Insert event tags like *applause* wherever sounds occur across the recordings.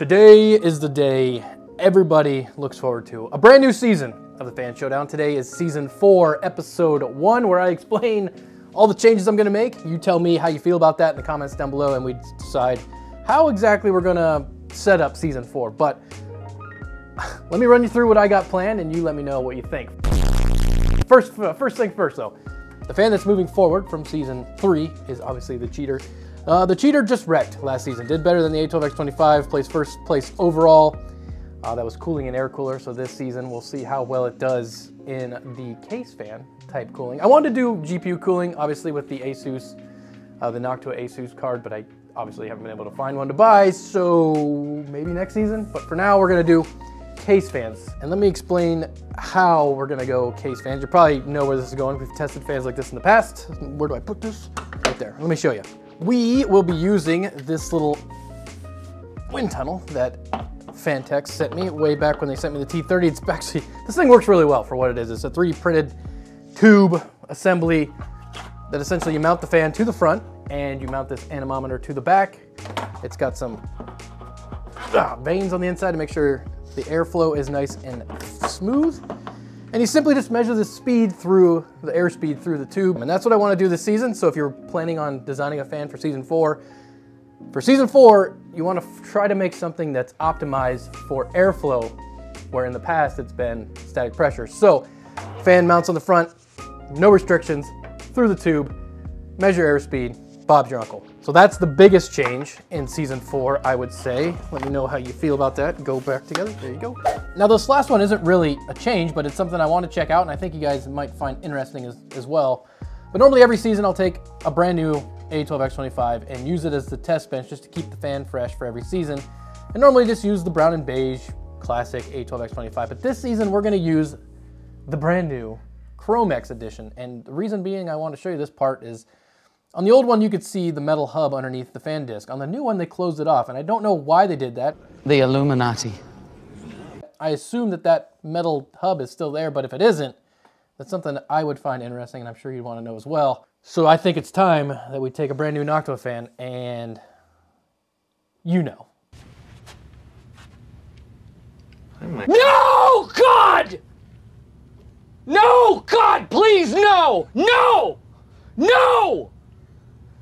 Today is the day everybody looks forward to. A brand new season of the Fan Showdown. Today is season four, episode one, where I explain all the changes I'm gonna make. You tell me how you feel about that in the comments down below, and we decide how exactly we're gonna set up season four. But *sighs* let me run you through what I got planned, and you let me know what you think. First, uh, first thing first, though. The fan that's moving forward from season three is obviously the cheater. Uh, the cheater just wrecked last season. Did better than the A12X25, placed first place overall. Uh, that was cooling and air cooler, so this season we'll see how well it does in the case fan type cooling. I wanted to do GPU cooling, obviously with the Asus, uh, the Noctua Asus card, but I obviously haven't been able to find one to buy, so maybe next season. But for now, we're gonna do case fans. And let me explain how we're gonna go case fans. You probably know where this is going. We've tested fans like this in the past. Where do I put this? Right there, let me show you. We will be using this little wind tunnel that Phanteks sent me way back when they sent me the T30. It's actually, this thing works really well for what it is. It's a 3D printed tube assembly that essentially you mount the fan to the front and you mount this anemometer to the back. It's got some ah, vanes on the inside to make sure the airflow is nice and smooth. And you simply just measure the speed through, the airspeed through the tube. And that's what I wanna do this season. So if you're planning on designing a fan for season four, for season four, you wanna try to make something that's optimized for airflow, where in the past it's been static pressure. So fan mounts on the front, no restrictions, through the tube, measure airspeed, Bob's your uncle. So that's the biggest change in season four, I would say. Let me know how you feel about that. Go back together, there you go. Now this last one isn't really a change, but it's something I want to check out and I think you guys might find interesting as, as well. But normally every season I'll take a brand new A12X25 and use it as the test bench just to keep the fan fresh for every season. And normally just use the brown and beige classic A12X25. But this season we're gonna use the brand new Chromax edition. And the reason being I want to show you this part is on the old one, you could see the metal hub underneath the fan disc. On the new one, they closed it off, and I don't know why they did that. The Illuminati. I assume that that metal hub is still there, but if it isn't, that's something that I would find interesting, and I'm sure you'd want to know as well. So I think it's time that we take a brand new Noctua fan, and you know. No, God! No, God, please, no! No! No!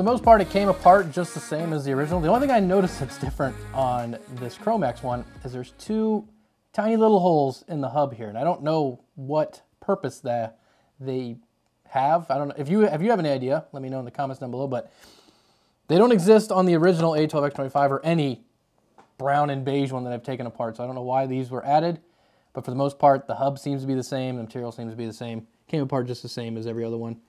The most part, it came apart just the same as the original. The only thing I noticed that's different on this Chromax one is there's two tiny little holes in the hub here. And I don't know what purpose that they have. I don't know. If you, if you have any idea, let me know in the comments down below. But they don't exist on the original A12X25 or any brown and beige one that I've taken apart. So I don't know why these were added. But for the most part, the hub seems to be the same. The material seems to be the same. Came apart just the same as every other one.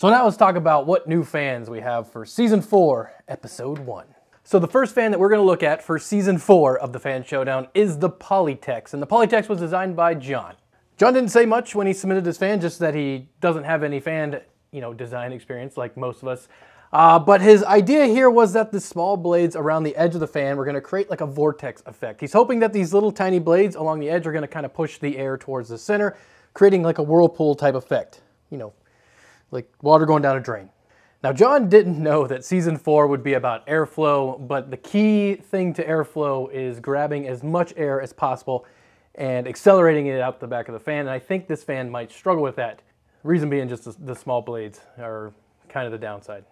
So now let's talk about what new fans we have for season four, episode one. So the first fan that we're gonna look at for season four of the Fan Showdown is the Polytex, and the Polytex was designed by John. John didn't say much when he submitted his fan, just that he doesn't have any fan, you know, design experience like most of us. Uh, but his idea here was that the small blades around the edge of the fan were gonna create like a vortex effect. He's hoping that these little tiny blades along the edge are gonna kind of push the air towards the center, creating like a whirlpool type effect. You know, like water going down a drain. Now, John didn't know that season four would be about airflow, but the key thing to airflow is grabbing as much air as possible and accelerating it out the back of the fan. And I think this fan might struggle with that. Reason being just the, small blades are kind of the downside.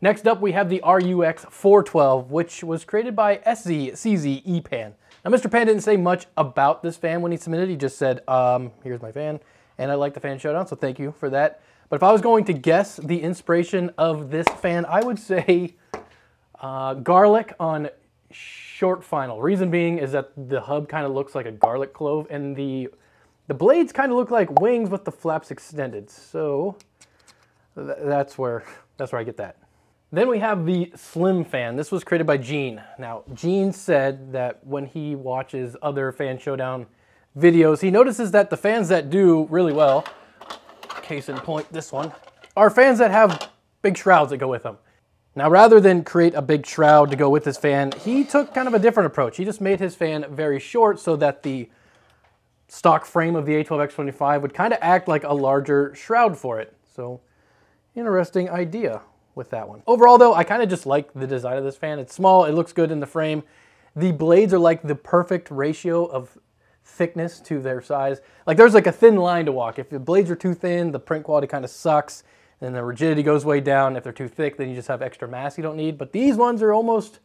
Next up, we have the RUX 412, which was created by SZCZ EPAN. Now, Mr. Pan didn't say much about this fan when he submitted. He just said, um, here's my fan, and I like the fan showdown, so thank you for that. But if I was going to guess the inspiration of this fan, I would say uh, garlic on short final. Reason being is that the hub kind of looks like a garlic clove, and the the blades kind of look like wings with the flaps extended. So th that's where that's where I get that. Then we have the Slim fan. This was created by Gene. Now, Gene said that when he watches other Fan Showdown videos, he notices that the fans that do really well, case in point, this one, are fans that have big shrouds that go with them. Now, rather than create a big shroud to go with his fan, he took kind of a different approach. He just made his fan very short so that the stock frame of the A12X25 would kind of act like a larger shroud for it. So, interesting idea with that one. Overall though, I kind of just like the design of this fan. It's small, it looks good in the frame. The blades are like the perfect ratio of thickness to their size. Like there's like a thin line to walk. If the blades are too thin, the print quality kind of sucks. And the rigidity goes way down. If they're too thick, then you just have extra mass you don't need. But these ones are almost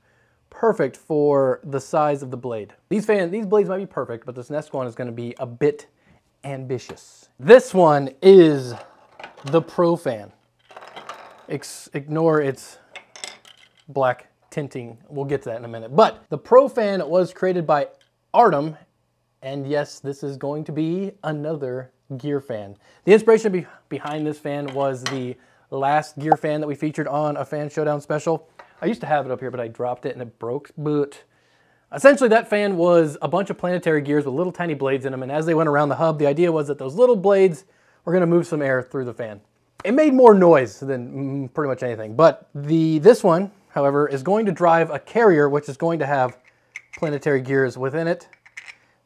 perfect for the size of the blade. These fan, these blades might be perfect, but this next one is gonna be a bit ambitious. This one is the Pro Fan ignore its black tinting. We'll get to that in a minute. But the Pro Fan was created by Artem, and yes, this is going to be another gear fan. The inspiration be behind this fan was the last gear fan that we featured on a Fan Showdown special. I used to have it up here, but I dropped it and it broke, but essentially that fan was a bunch of planetary gears with little tiny blades in them, and as they went around the hub, the idea was that those little blades were gonna move some air through the fan. It made more noise than mm, pretty much anything. But the this one, however, is going to drive a carrier, which is going to have planetary gears within it.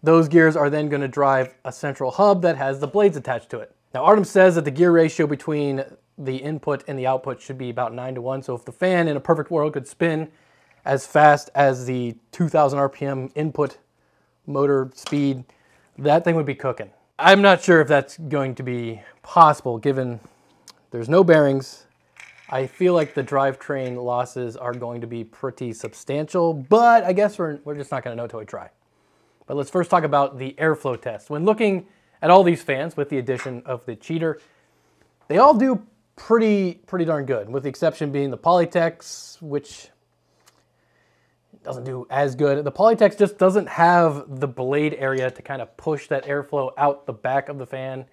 Those gears are then going to drive a central hub that has the blades attached to it. Now, Artem says that the gear ratio between the input and the output should be about 9 to 1. So if the fan in a perfect world could spin as fast as the 2000 RPM input motor speed, that thing would be cooking. I'm not sure if that's going to be possible given there's no bearings. I feel like the drivetrain losses are going to be pretty substantial, but I guess we're, we're just not gonna know until we try. But let's first talk about the airflow test. When looking at all these fans with the addition of the cheater, they all do pretty, pretty darn good, with the exception being the Polytex, which doesn't do as good. The Polytex just doesn't have the blade area to kind of push that airflow out the back of the fan,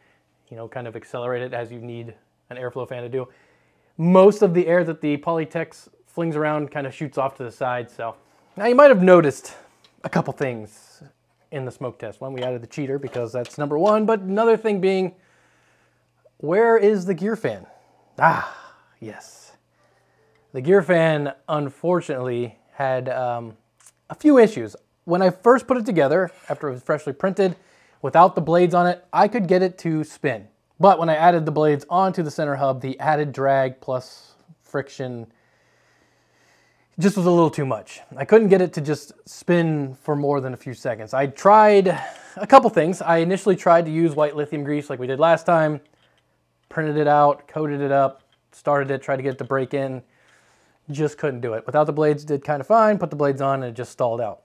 you know, kind of accelerate it as you need an airflow fan to do. Most of the air that the Polytex flings around kind of shoots off to the side. So now you might have noticed a couple things in the smoke test. One, we added the cheater because that's number one, but another thing being, where is the gear fan? Ah, yes. The gear fan, unfortunately, had um, a few issues. When I first put it together, after it was freshly printed, without the blades on it, I could get it to spin. But when I added the blades onto the center hub, the added drag plus friction just was a little too much. I couldn't get it to just spin for more than a few seconds. I tried a couple things. I initially tried to use white lithium grease like we did last time, printed it out, coated it up, started it, tried to get it to break in, just couldn't do it. Without the blades, did kind of fine, put the blades on and it just stalled out.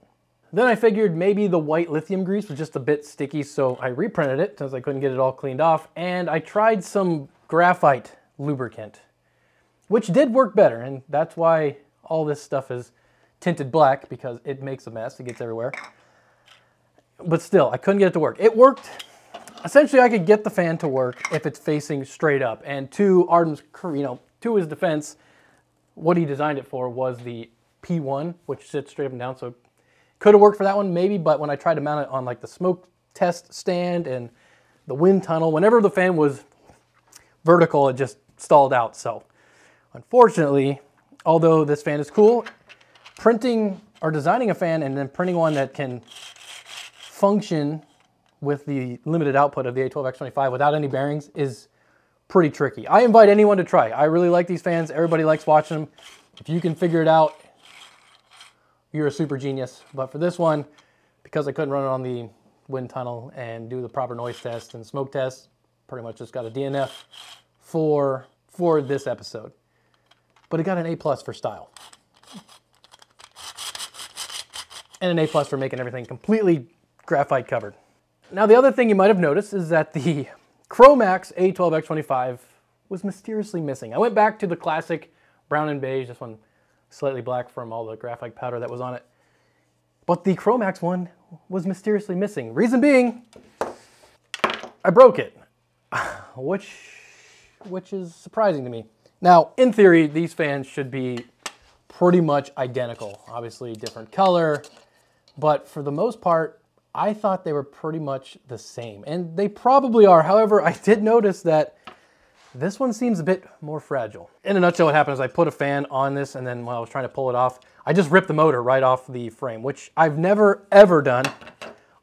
Then I figured maybe the white lithium grease was just a bit sticky, so I reprinted it since I couldn't get it all cleaned off, and I tried some graphite lubricant, which did work better, and that's why all this stuff is tinted black, because it makes a mess, it gets everywhere. But still, I couldn't get it to work. It worked, essentially I could get the fan to work if it's facing straight up, and to Artem's, you know, to his defense, what he designed it for was the P1, which sits straight up and down, so could have worked for that one, maybe, but when I tried to mount it on like the smoke test stand and the wind tunnel, whenever the fan was vertical, it just stalled out. So unfortunately, although this fan is cool, printing or designing a fan and then printing one that can function with the limited output of the A12X25 without any bearings is pretty tricky. I invite anyone to try. I really like these fans. Everybody likes watching them. If you can figure it out you're a super genius. But for this one, because I couldn't run it on the wind tunnel and do the proper noise test and smoke test, pretty much just got a DNF for for this episode. But it got an A plus for style. And an A plus for making everything completely graphite covered. Now the other thing you might have noticed is that the Chromax A12X25 was mysteriously missing. I went back to the classic brown and beige, this one slightly black from all the graphite powder that was on it. But the Chromax one was mysteriously missing. Reason being, I broke it, *sighs* which, which is surprising to me. Now, in theory, these fans should be pretty much identical. Obviously, different color, but for the most part, I thought they were pretty much the same, and they probably are. However, I did notice that this one seems a bit more fragile. In a nutshell, what happened is I put a fan on this, and then when I was trying to pull it off, I just ripped the motor right off the frame, which I've never ever done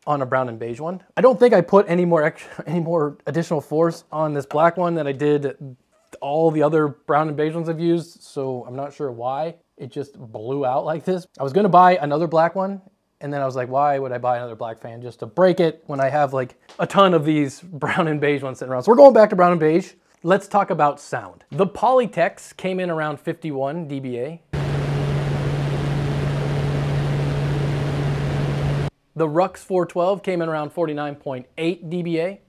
on a brown and beige one. I don't think I put any more extra, *laughs* any more additional force on this black one than I did all the other brown and beige ones I've used, so I'm not sure why. It just blew out like this. I was gonna buy another black one, and then I was like, why would I buy another black fan just to break it when I have like a ton of these *laughs* brown and beige ones sitting around? So we're going back to brown and beige. Let's talk about sound. The Polytex came in around 51 dBA. The Rux 412 came in around 49.8 dBA.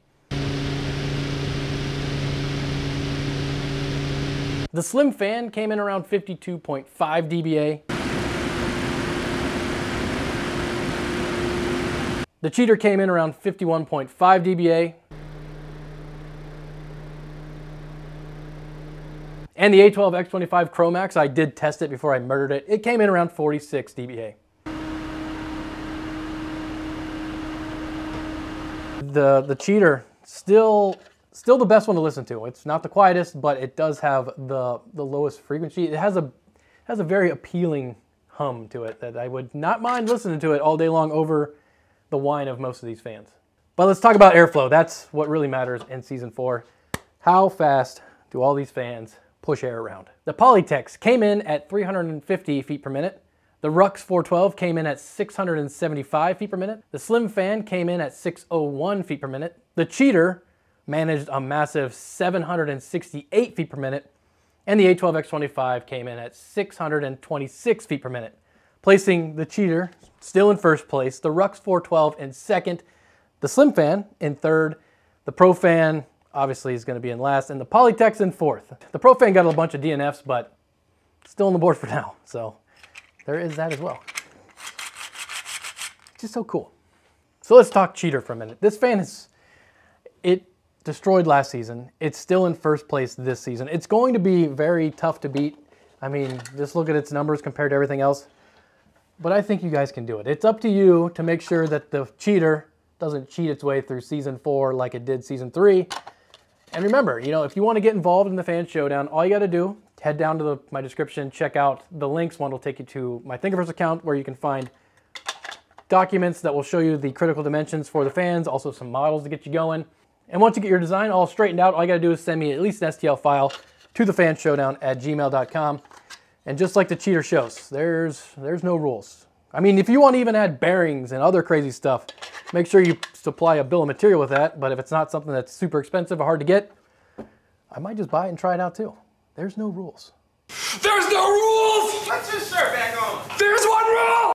The Slim Fan came in around 52.5 dBA. The Cheater came in around 51.5 dBA. And the A12X25 Chromax, I did test it before I murdered it. It came in around 46 dBA. The, the Cheater, still, still the best one to listen to. It's not the quietest, but it does have the, the lowest frequency. It has a, has a very appealing hum to it that I would not mind listening to it all day long over the whine of most of these fans. But let's talk about airflow. That's what really matters in season four. How fast do all these fans push air around? The Polytex came in at 350 feet per minute. The Rux 412 came in at 675 feet per minute. The Slim Fan came in at 601 feet per minute. The Cheater managed a massive 768 feet per minute. And the A12X25 came in at 626 feet per minute, placing the Cheater still in first place, the Rux 412 in second, the Slim Fan in third, the Pro Fan obviously is going to be in last, and the Polytex in fourth. The Pro Fan got a bunch of DNFs, but still on the board for now, so there is that as well. Just so cool. So let's talk cheater for a minute. This fan is, it destroyed last season. It's still in first place this season. It's going to be very tough to beat. I mean, just look at its numbers compared to everything else but I think you guys can do it. It's up to you to make sure that the cheater doesn't cheat its way through season four like it did season three. And remember, you know, if you want to get involved in the fan showdown, all you got to do, head down to the, my description, check out the links. One will take you to my Thingiverse account where you can find documents that will show you the critical dimensions for the fans, also some models to get you going. And once you get your design all straightened out, all you got to do is send me at least an STL file to the fan showdown at gmail.com. And just like the cheater shows, there's, there's no rules. I mean, if you want to even add bearings and other crazy stuff, make sure you supply a bill of material with that. But if it's not something that's super expensive or hard to get, I might just buy it and try it out too. There's no rules. There's no rules! Put your shirt back on. There's one rule!